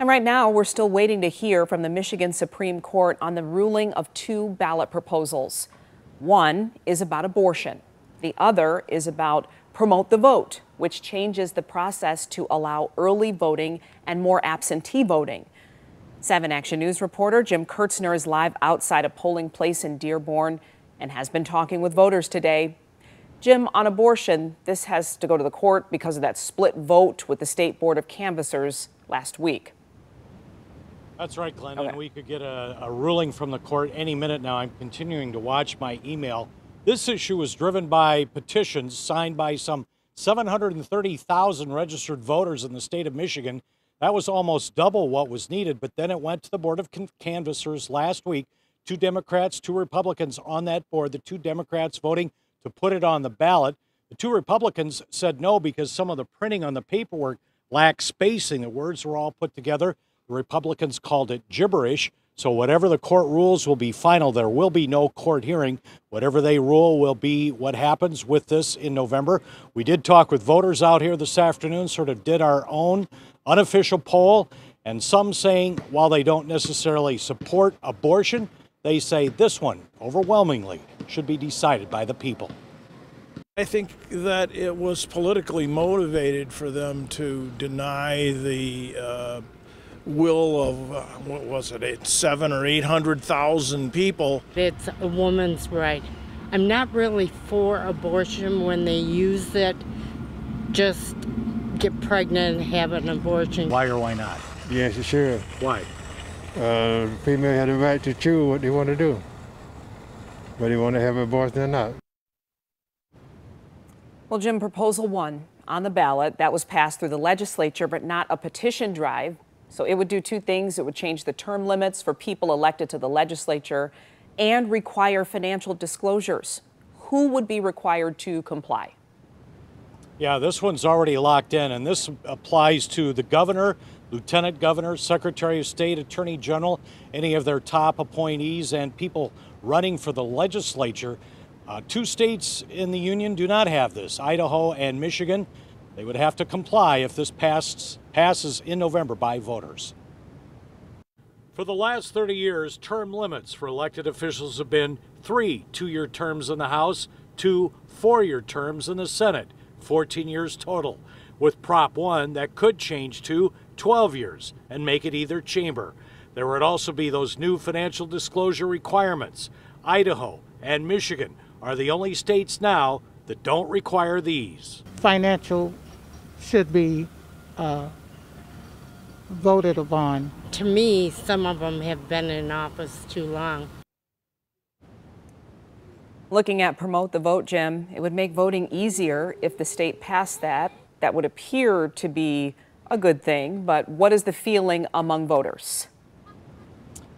And right now, we're still waiting to hear from the Michigan Supreme Court on the ruling of two ballot proposals. One is about abortion, the other is about promote the vote, which changes the process to allow early voting and more absentee voting. 7 Action News reporter Jim Kiertzner is live outside a polling place in Dearborn and has been talking with voters today. Jim, on abortion, this has to go to the court because of that split vote with the State Board of Canvassers last week. That's right, Glenn. Okay. And we could get a, a ruling from the court any minute now. I'm continuing to watch my email. This issue was driven by petitions signed by some 730,000 registered voters in the state of Michigan. That was almost double what was needed, but then it went to the Board of Can- Canvassers last week. Two Democrats, two Republicans on that board. The two Democrats voting to put it on the ballot. The two Republicans said no because some of the printing on the paperwork lacked spacing. The words were all put together. Republicans called it gibberish. So, whatever the court rules will be final. There will be no court hearing. Whatever they rule will be what happens with this in November. We did talk with voters out here this afternoon, sort of did our own unofficial poll, and some saying while they don't necessarily support abortion, they say this one overwhelmingly should be decided by the people. I think that it was politically motivated for them to deny the uh, will of uh, what was it, eight, seven or eight hundred thousand people. It's a woman's right. I'm not really for abortion when they use it. Just get pregnant and have an abortion. Why or why not? Yes, sure. Why? Uh, female have the right to choose what they want to do, whether they want to have an abortion or not. Well, Jim, Proposal 1 on the ballot, that was passed through the legislature, but not a petition drive. So it would do two things. It would change the term limits for people elected to the legislature and require financial disclosures. Who would be required to comply? Yeah, this one's already locked in, and this applies to the governor, lieutenant governor, secretary of state, attorney general, any of their top appointees, and people running for the legislature. Uh, two states in the union do not have this Idaho and Michigan. They would have to comply if this passes, passes in November by voters. For the last 30 years, term limits for elected officials have been three two year terms in the House, two four year terms in the Senate, 14 years total. With Prop 1, that could change to 12 years and make it either chamber. There would also be those new financial disclosure requirements. Idaho and Michigan are the only states now that don't require these. financial should be uh, voted upon. To me, some of them have been in office too long. Looking at Promote the Vote, Jim, it would make voting easier if the state passed that. That would appear to be a good thing, but what is the feeling among voters?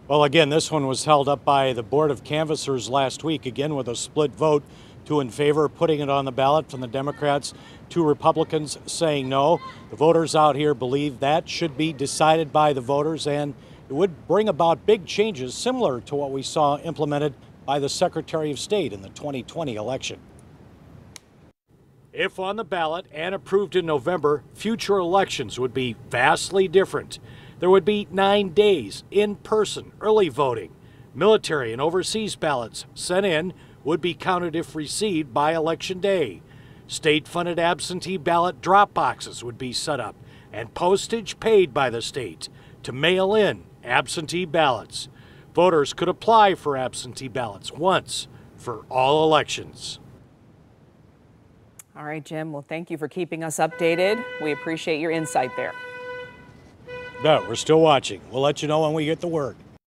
Well, again, this one was held up by the Board of Canvassers last week, again with a split vote, two in favor, putting it on the ballot from the Democrats, two Republicans saying no. The voters out here believe that should be decided by the voters, and it would bring about big changes similar to what we saw implemented by the Secretary of State in the 2020 election. If on the ballot and approved in November, future elections would be vastly different. There would be nine days in person early voting. Military and overseas ballots sent in would be counted if received by Election Day. State funded absentee ballot drop boxes would be set up and postage paid by the state to mail in absentee ballots. Voters could apply for absentee ballots once for all elections. All right, Jim. Well, thank you for keeping us updated. We appreciate your insight there. No, we're still watching. We'll let you know when we get the word.